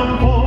down for